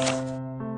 you